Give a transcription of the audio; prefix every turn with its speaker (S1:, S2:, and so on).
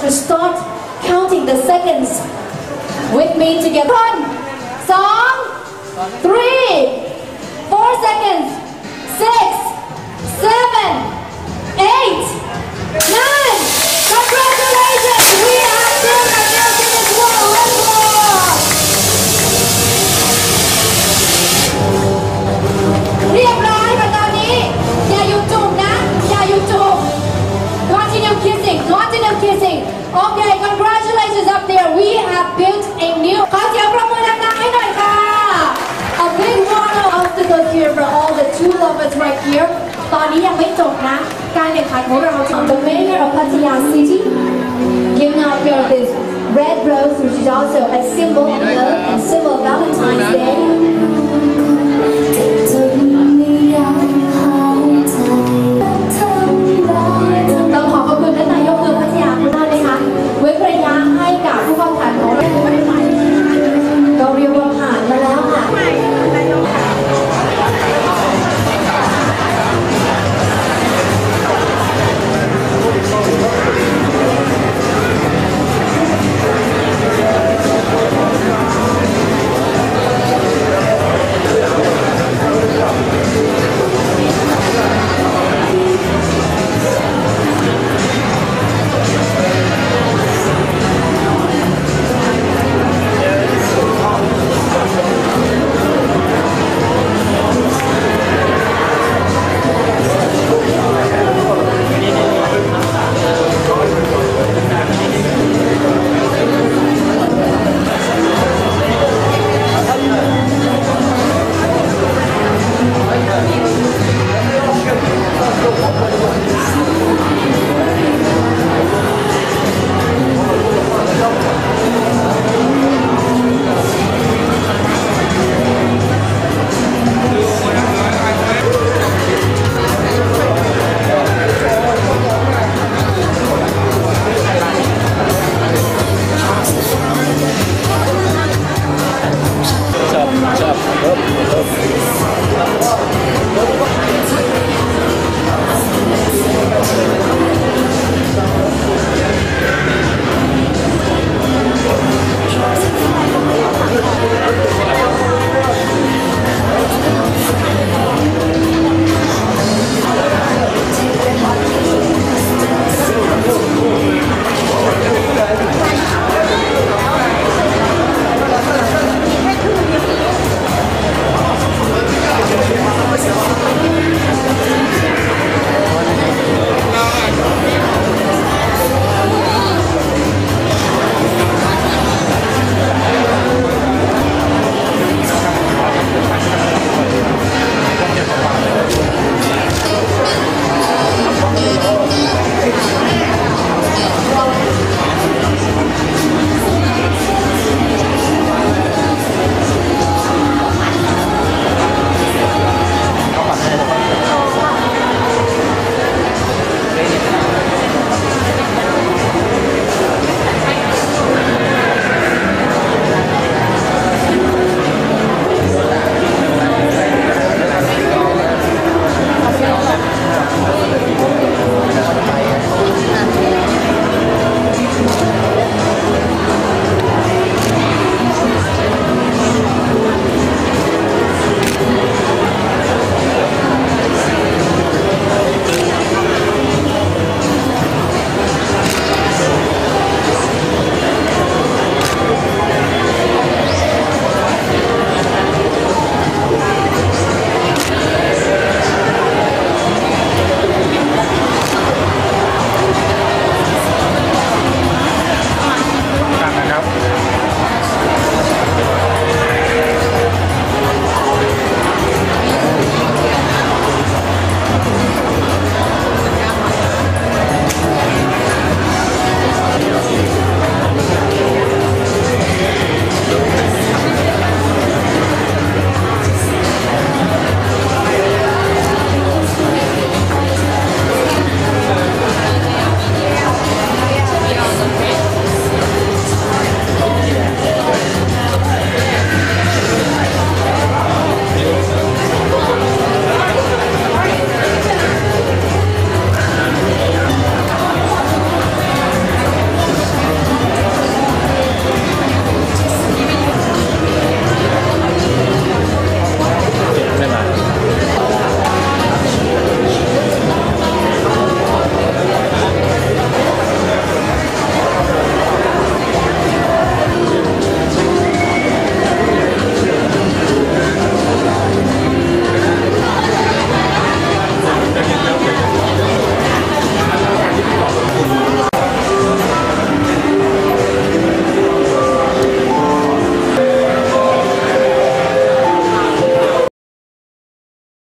S1: to start counting the seconds with me together. One, song, three, four seconds, six, seven, The mayor of Pattaya City giving out your this red rose which is also a symbol of love and symbol of Valentine's Day.